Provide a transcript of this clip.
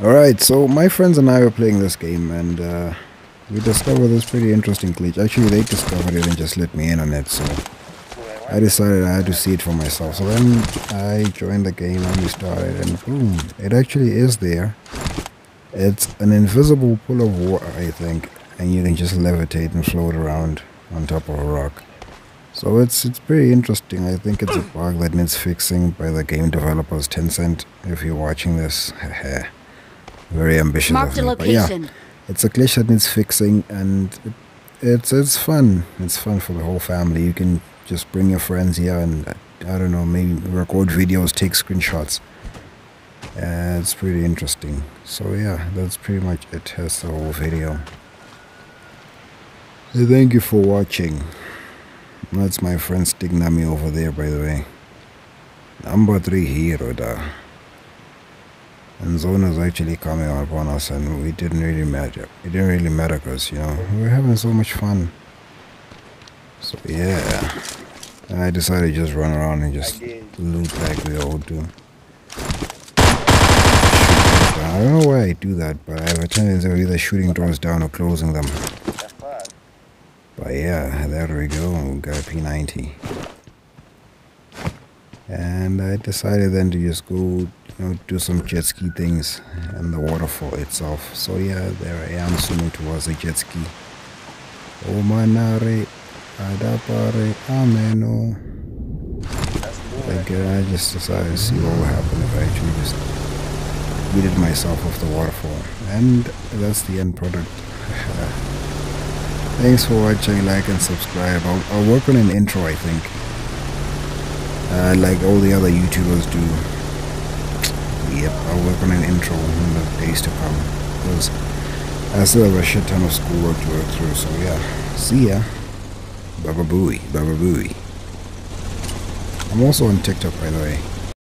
Alright, so my friends and I were playing this game and uh, we discovered this pretty interesting glitch. Actually, they discovered it and just let me in on it, so I decided I had to see it for myself. So then I joined the game and we started and boom, it actually is there. It's an invisible pool of water, I think, and you can just levitate and float around on top of a rock. So it's it's pretty interesting. I think it's a bug that needs fixing by the game developers Tencent. If you're watching this, very ambitious of a me. Yeah, location. it's a glitch that needs fixing, and it, it's it's fun. It's fun for the whole family. You can just bring your friends here, and I don't know, maybe record videos, take screenshots. Uh, it's pretty interesting. So yeah, that's pretty much it. That's the whole video. So thank you for watching. That's my friend Stignami over there, by the way. Number three hero, da. And Zone is actually coming upon us, and we didn't really matter. It didn't really matter because, you know, we were having so much fun. So, yeah. And I decided to just run around and just loot like we all do. I don't know why I do that, but I have a tendency of either shooting doors down or closing them. But yeah, there we go. Got a P90. And I decided then to just go, you know, do some jet ski things and the waterfall itself. So yeah, there I am swimming towards a jet ski. Oh manare, adapare, ameno. Like uh, I just decided to see what would happen if I actually just yeeted myself off the waterfall. And that's the end product. Thanks for watching, like and subscribe. I'll, I'll work on an intro, I think. Uh, like all the other YouTubers do. Yep, I'll work on an intro in the days to come. Because I still have a shit ton of schoolwork to work through, so yeah. See ya. Baba booey, baba booey. I'm also on TikTok, by the way.